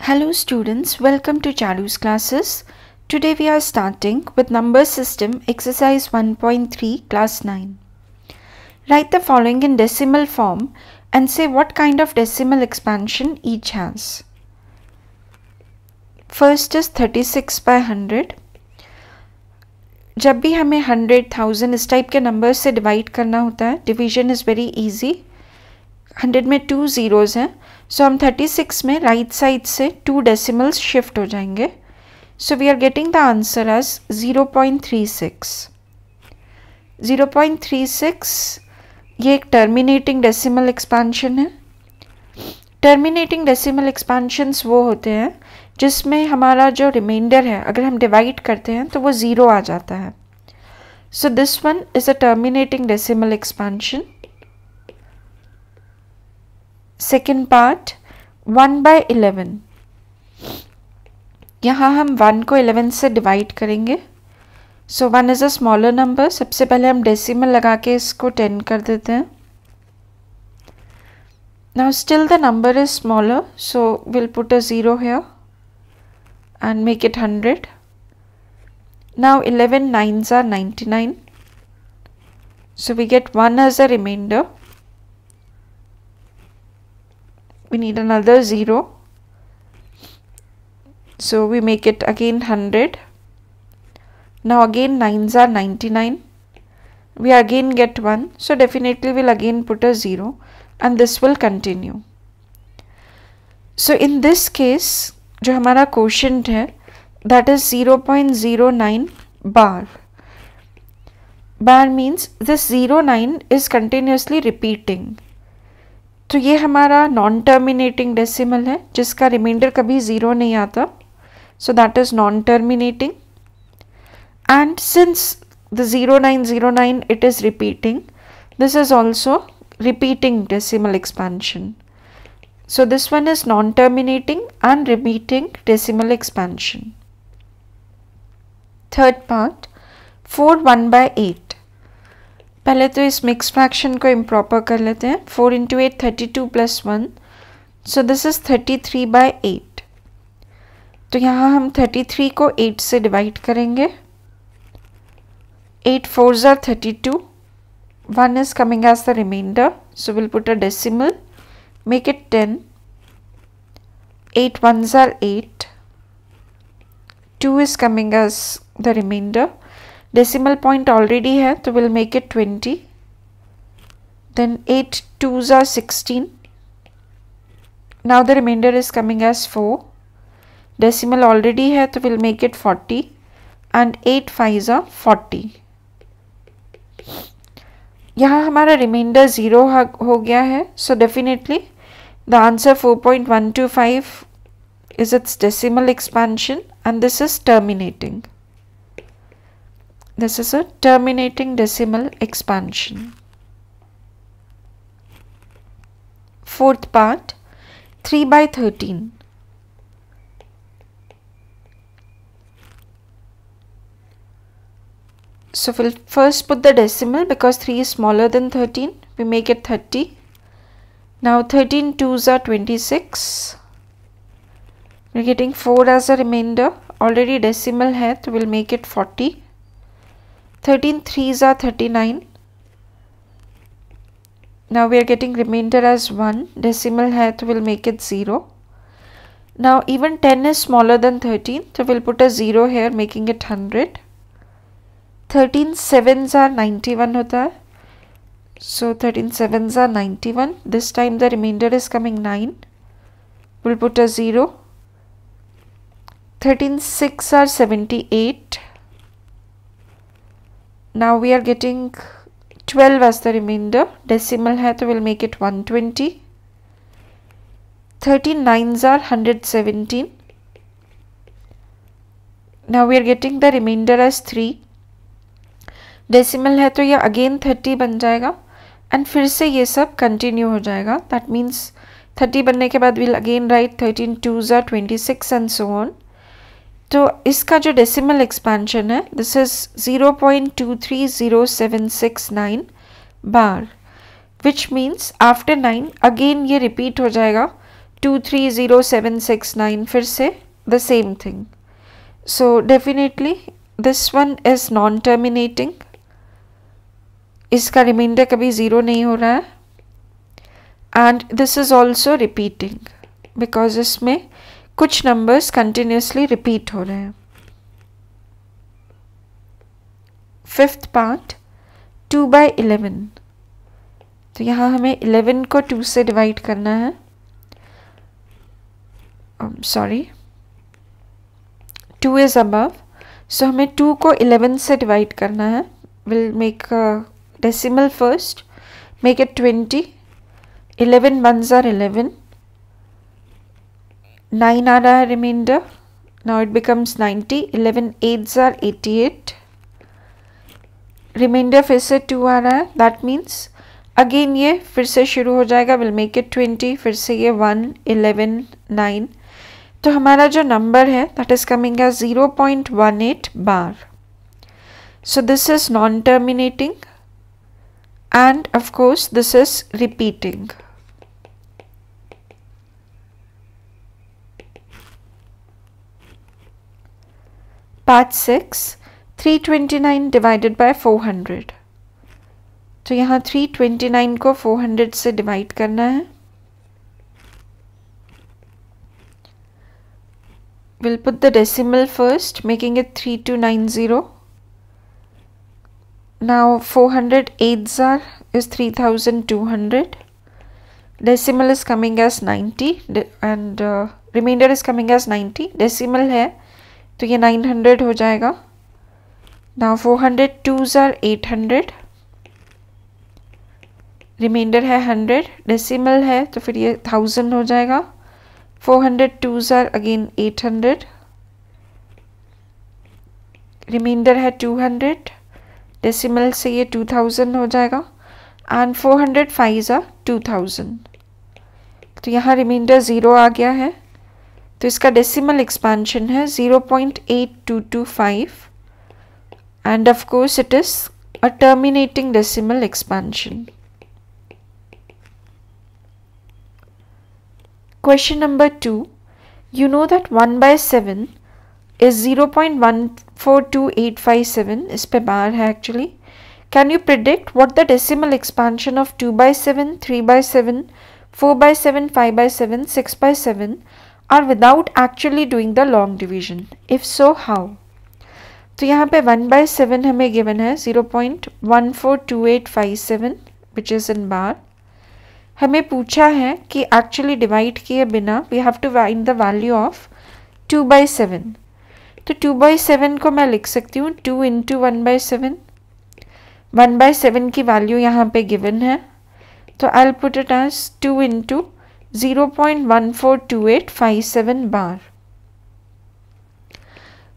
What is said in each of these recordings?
Hello students, welcome to Charu's classes. Today we are starting with number system exercise 1.3 class 9. Write the following in decimal form and say what kind of decimal expansion each has. First is 36 by 100. जब भी हमें hundred thousand इस type के number से divide करना होता है division is very easy hundred में टू ज़ीरोज़ हैं सो हम थर्टी सिक्स में राइट साइड से टू डेसिमल्स शिफ्ट हो जाएँगे। So we are getting the answer as zero point three six zero point three six ये एक टर्मिनेटिंग डेसिमल एक्सपांशन है। टर्मिनेटिंग डेसिमल एक्सपांशंस वो होते हैं, जिसमें हमारा जो रिमाइंडर है, अगर हम डिवाइड करते हैं तो वो ज़ीरो आ जाता है। So this one is a terminating decimal expansion second part one by eleven यहाँ हम वन को इलेवन से डिवाइड करेंगे। So one is a smaller number सबसे पहले हम डेसिमल लगा के इसको टेन कर देते हैं। Now still the number is smaller so will put a zero here and make it hundred now eleven nines are ninety nine so we get one as a remainder we need another 0 so we make it again 100 now again 9s are 99 we again get 1 so definitely we'll again put a 0 and this will continue so in this case जो हमारा question है that is 0.09 bar bar means this 09 is continuously repeating तो ये हमारा non terminating decimal है, जिसका reminder कभी zero नहीं आता। So that is non terminating and since the zero nine zero nine it is repeating this is also repeating decimal expansion so this one is non terminating and repeating decimal expansion third part four one by eight पहले तो इस mix fraction को improper कर लेते हैं। Four into eight thirty two plus one so this is thirty three by eight तो यहाँ हम थर्टी थ्री को एट से डिवाइड करेंगे। Eight four tsar thirty two 1 is coming as the remainder. So, we'll put a decimal. Make it 10 8 ones are 8 2 is coming as the remainder. Decimal point already hai so we'll make it 20 then 8 2s are 16 now the remainder is coming as 4 decimal already hai so we'll make it 40 and 8 5s are 40 यहाँ हमारा reminder zero हो गया है so definitely the answer 4.125 is its decimal expansion and this is terminating. This is a terminating decimal expansion. Fourth part 3 by 13. So we'll first put the decimal because 3 is smaller than 13. We make it 30. Now 13 2s are 26. We're getting 4 as a remainder. Already decimal so we'll make it 40. 13 threes are 39 now we are getting remainder as 1 decimal hath will make it 0 now even 10 is smaller than 13 so we'll put a 0 here making it 100 13 sevens are 91 hota hai. so 13 sevens are 91 this time the remainder is coming 9 we'll put a 0 13 6 are 78 now we are getting 12 as the remainder decimal है तो we'll make it 120 13 nines are 117 now we are getting the remainder as 3 decimal है तो ये again thirty बन जाएगा and फिर से ये सब कंटिन्यू हो जाएगा दैट मीन्स थर्टी बनने के बाद अगेन राइट थर्टीन टू ज़ा twenty six and so on तो इसका जो डेसिमल एक्सपेंशन है this is zero point two three zero seven six nine bar which means after nine again ये रिपीट हो जाएगा two three zero seven six nine फिर से the same thing so definitely this one is non terminating इसका reminder कभी zero नहीं हो रहा है. And this is also repeating because इसमें कुछ नंबर्स कंटिन्यूसली रिपीट हो रहे हैं। Fifth part two by eleven तो यहाँ हमें इलेवन को टू से डिवाइड करना है। Sorry two is above so हमें टू को इलेवन से डिवाइड करना है। Will make decimal first make it twenty eleven one tsar eleven nine आ रहा है remainder now it becomes ninety eleven eight tsar eighty eight reminder फिर से टू आ रहा है. दैट मीन्स अगेन ये फिर से शुरू हो जाएगा. विल मेक इट ट्वेंटी फिर से ये वन इलेवन नाइन तो हमारा जो नंबर है that is coming as zero point one eight bar so this is non-terminating. And of course, this is repeating. part 6 329 divided by 400 तो यहाँ 329 को 400 से डिवाइड करना है we'll put the decimal first making it 3290 now 400 8s are is 3200 decimal is coming as 90 and uh, remainder is coming as 90 decimal है तो ये 900 हो जाएगा। Now 400 2s are 800 रिमाइंडर है 100 डेसिमल है तो फिर ये 1000 हो जाएगा। 400 2s are again 800 रिमाइंडर है 200 डेसिमल से ये 2000 हो जाएगा। एंड 400 फाइव आर 2000 तो यहाँ रिमाइंडर ज़ीरो आ गया है। तो इसका डेसिमल एक्सपेंशन है 0.8225 and of course it is a terminating decimal expansion. Question number 2. You know that 1 by 7 is 0.142857 is per bar actually. Can you predict what the decimal expansion of 2 by 7, 3 by 7, 4 by 7, 5 by 7, 6 by 7 are without actually doing the long division? If so how तो यहाँ पे one by seven हमें given है zero point one four two eight five seven which is in bar हमें पूछा है कि actually divide किए बिना we have to find the value of two by seven तो टू बाई सेवन को मैं लिख सकती हूँ two into one by seven one by seven की वैल्यू यहाँ पे गिवन है. तो I put it as two into zero point one four two eight five seven bar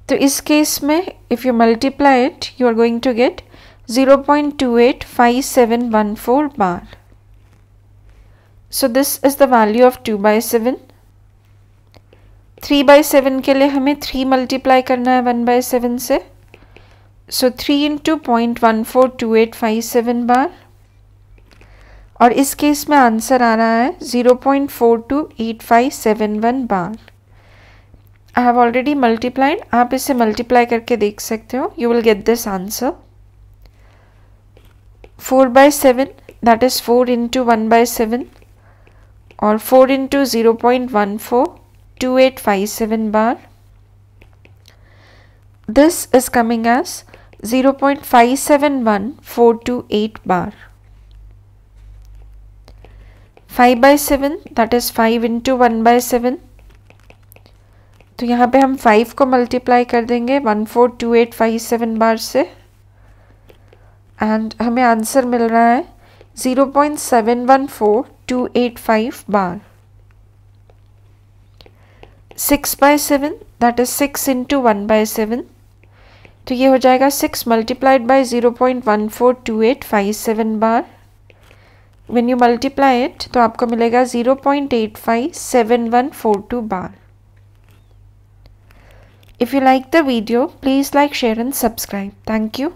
तो इस केस में if you multiply it you are going to get 0.285714 bar. So this is the value of 2 by 7. 3 by 7 के लिए हमें 3 multiply करना है 1 by 7 से so three into point one four two eight five seven bar और इस case में answer आ रहा है zero point four two eight five seven one bar I have already multiplied आप इसे मल्टीप्लाई करके देख सकते हो. You will get this answer four by seven that is four into one by seven और four into zero point one four two eight five seven bar this is coming as 0.571428 bar. 5 by 7 that is 5 into 1 by 7 तो यहाँ पे हम 5 को multiply कर देंगे 142857 बार से। And हमें आंसर मिल रहा है 0.714285 bar 6 by 7 that is 6 into one by seven तो ये हो जाएगा 6 multiplied by 0.142857 bar when you multiply it तो आपको मिलेगा 0.857142 बार If you like the video, please like, share and subscribe. Thank you.